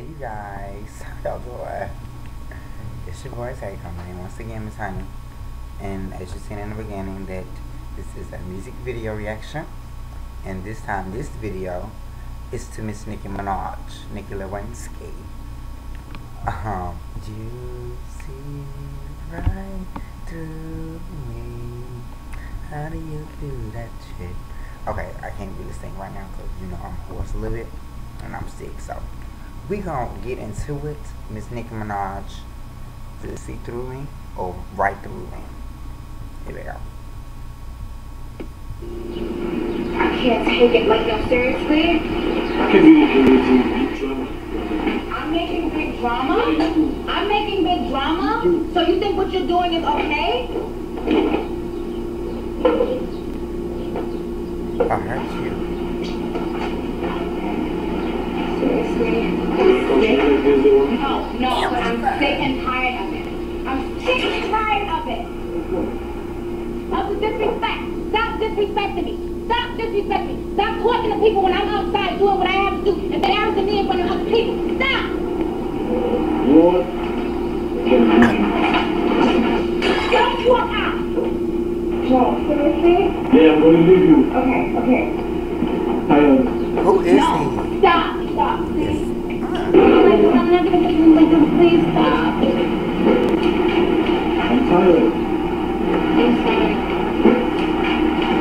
Hey you guys, how y'all doing? It's your boy Tay coming in once again, Miss Honey. And as you seen in the beginning that this is a music video reaction. And this time this video is to Miss Nicki Minaj, Nicki Lewinski. Um, you see right through me. How do you do that shit? Okay, I can't really sing right now because you know I'm hoarse a little bit and I'm sick. So we gonna get into it. Miss Nicki Minaj, to see through me or right through me. Here we go. I can't take it like no seriously. I can really hear you big drama. I'm making big drama. I'm making big drama. So you think what you're doing is okay? No, no. But I'm sick and tired of it. I'm sick and tired of it. Of the disrespect. Stop disrespecting me. Stop disrespecting me. Stop talking to people when I'm outside doing what I have to do. and Embarrassing me in front of other people. Stop. Lord, can Don't walk out. No, seriously? Yeah, I'm gonna leave you. Okay, okay. I am. Who is No, he? stop, stop, please. I'm not gonna do like this. Please stop. I'm tired. I'm sorry.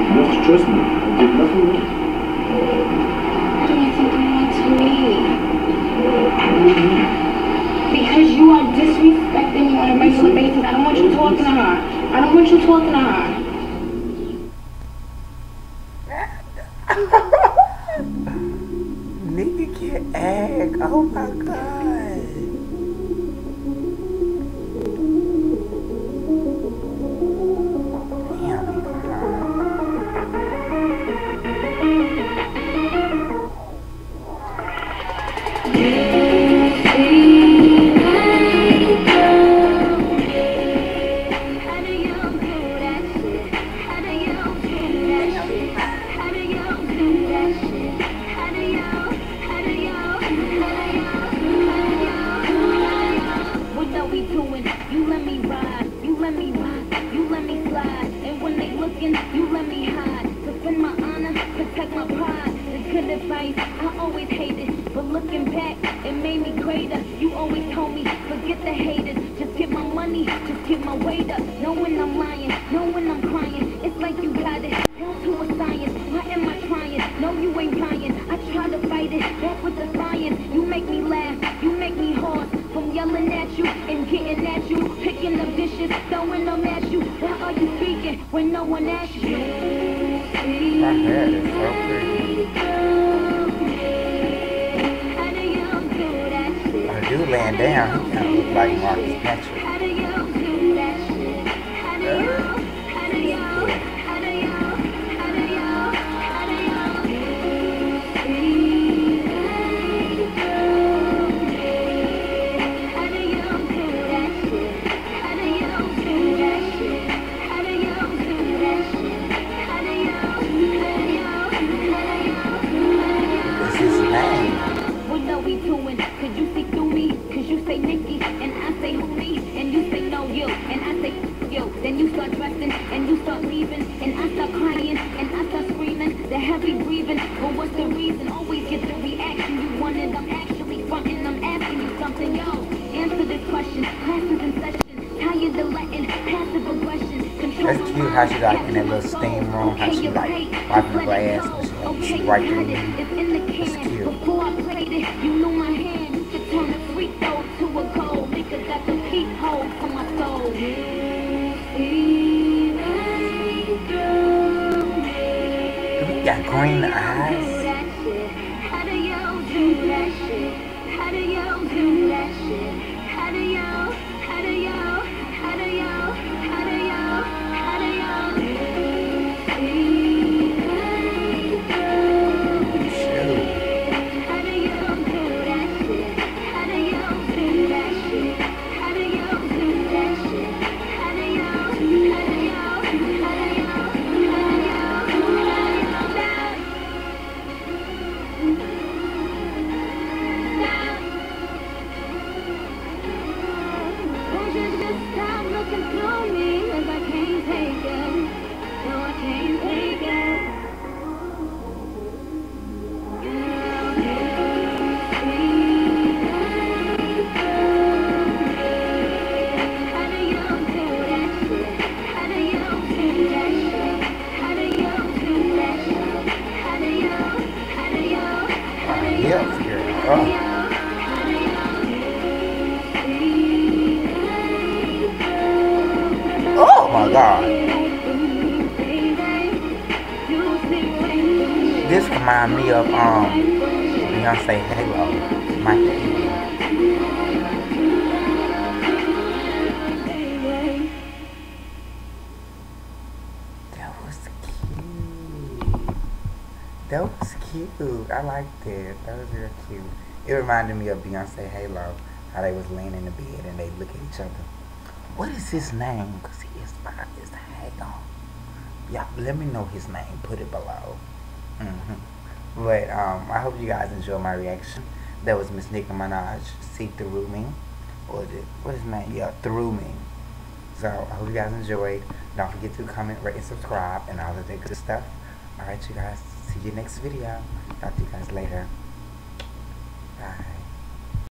You have trust me. I did nothing wrong. Doing something wrong to me. How do you mean? Because you are disrespecting me on a regular basis. I don't want you talking to her. I don't want you talking to her. Nicki can act. Oh my god. Weight up. Knowing I'm lying, knowing I'm crying. It's like you got it to a science. Why am I trying? No, you ain't lying. I try to fight it, back with the science. You make me laugh, you make me hoarse. From yelling at you and getting at you, picking up dishes, throwing them at you. Why are you speaking when no one asks you? My hair is so pretty. How do you that shit? I do laying down. He kind of look like Marcus Patrick. And I say you. Then you start dressing and you start leaving and I start crying and I start screaming. The heavy breathing, but what's the reason? Always get the reaction you wanted. I'm actually fronting. I'm asking you something, yo. Answer this question. Classes in session. Tired of letting passive aggression control That's cute how she like in that little steam room, how she like wiping the Just let it glass go. and she like see right you green eyes. my God. This reminds me of um Beyonce Halo, Mikey. That was cute. That was cute. I liked it. That was real cute. It reminded me of Beyonce Halo, how they was laying in the bed and they look at each other. What is his name? Cause he is by his Halo. Yeah, let me know his name. Put it below. hmm But um, I hope you guys enjoy my reaction. That was Miss Nicki Minaj, See Through Me. Or it, what is his name? Yeah, Through Me. So I hope you guys enjoyed. Don't forget to comment, rate, and subscribe, and all of that good stuff. Alright, you guys. See you next video. Talk to you guys later. Bye.